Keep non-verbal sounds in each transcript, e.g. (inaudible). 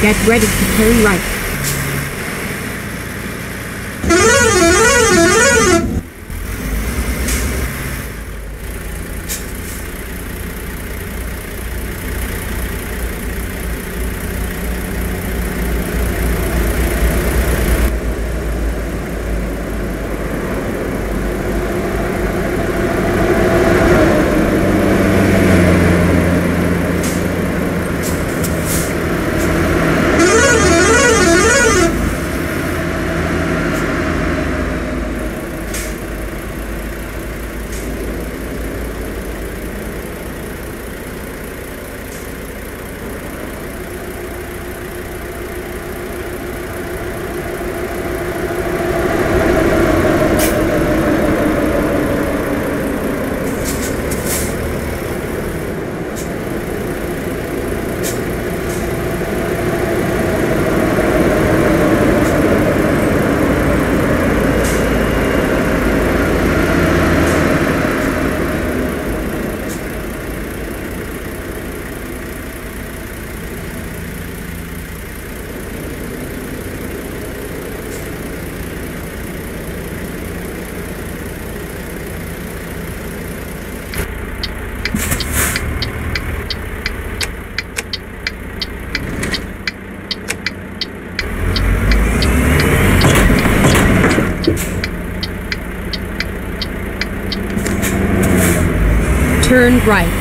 Get ready to turn right. Right.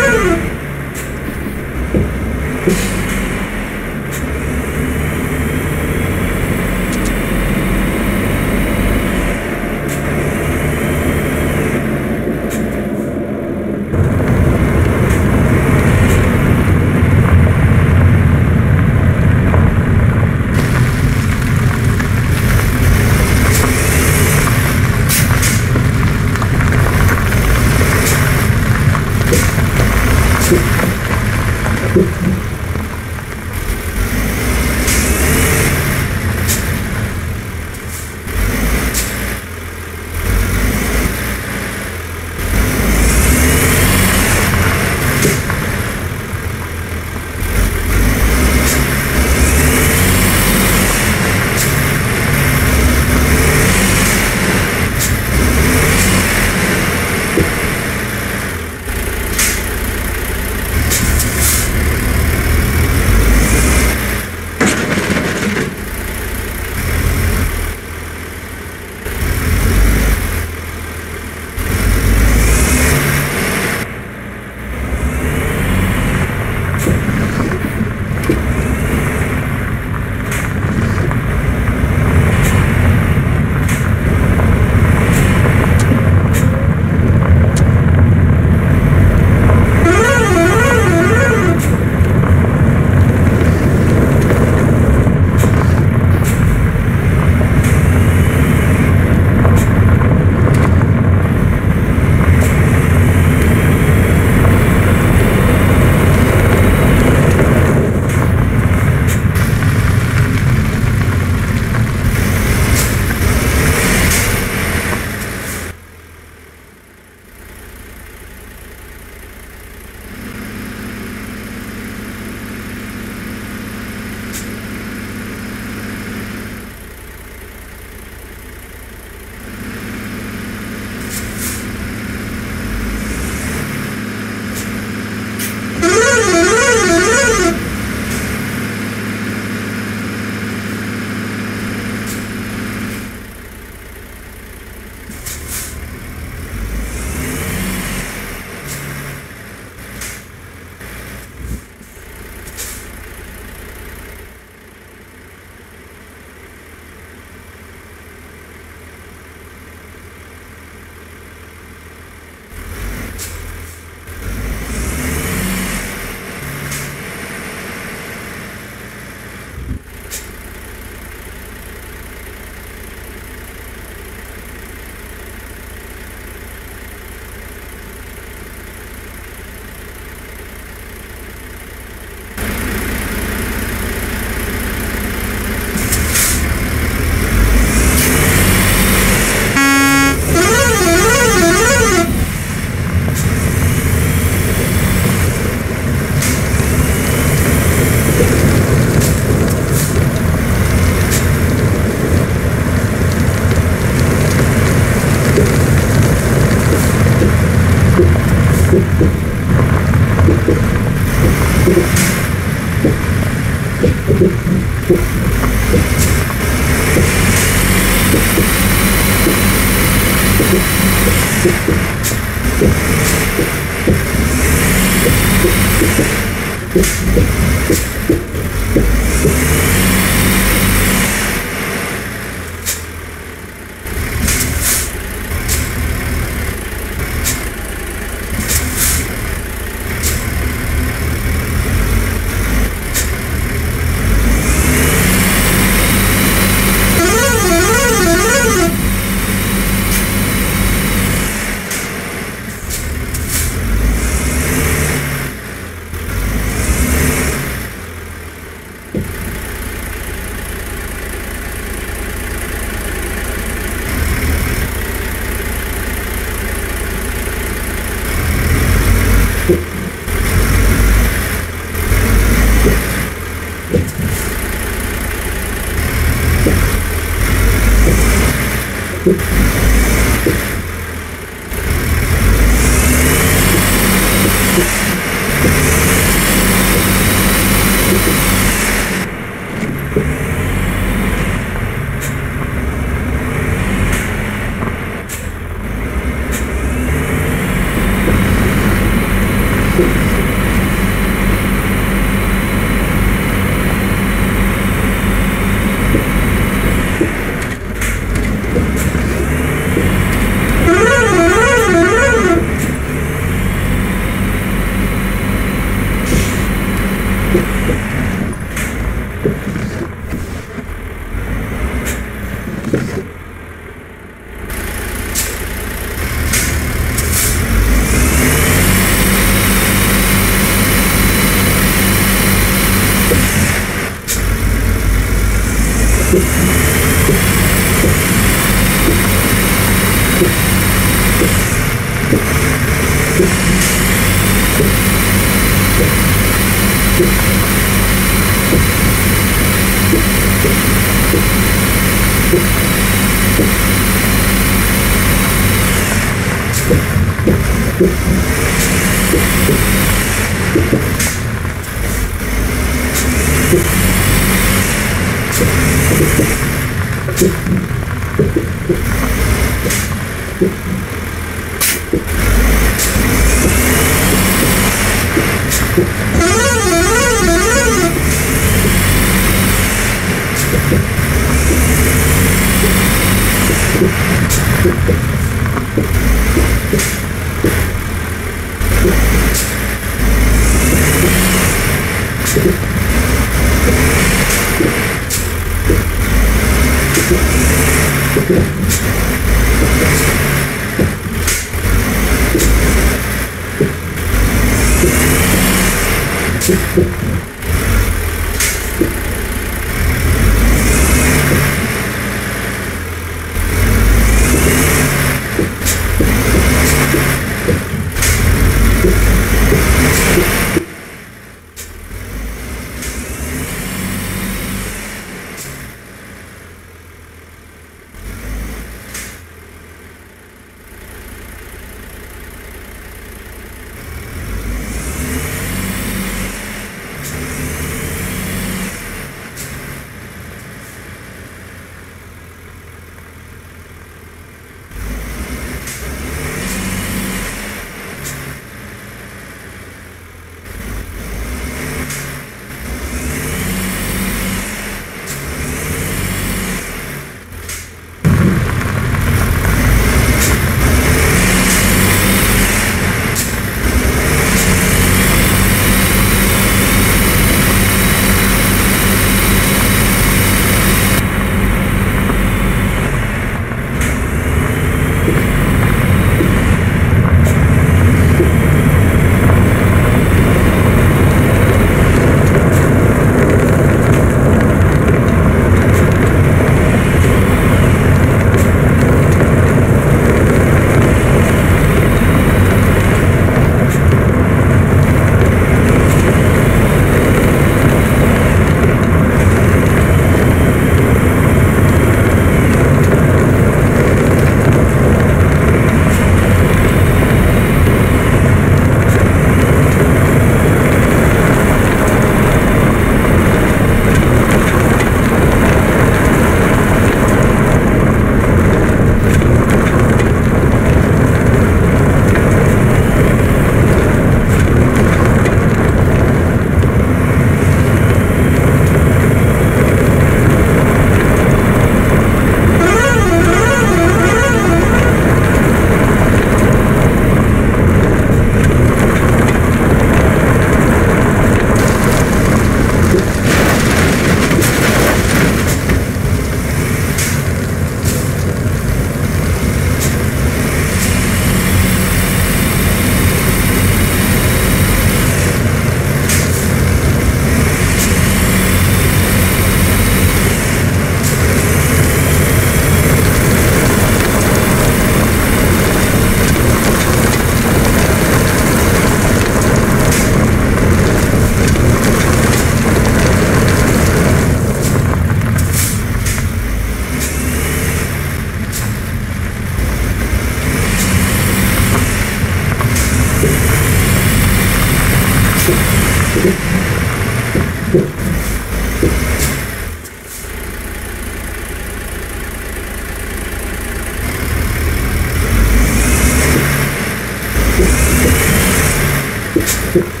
Reroute. (laughs)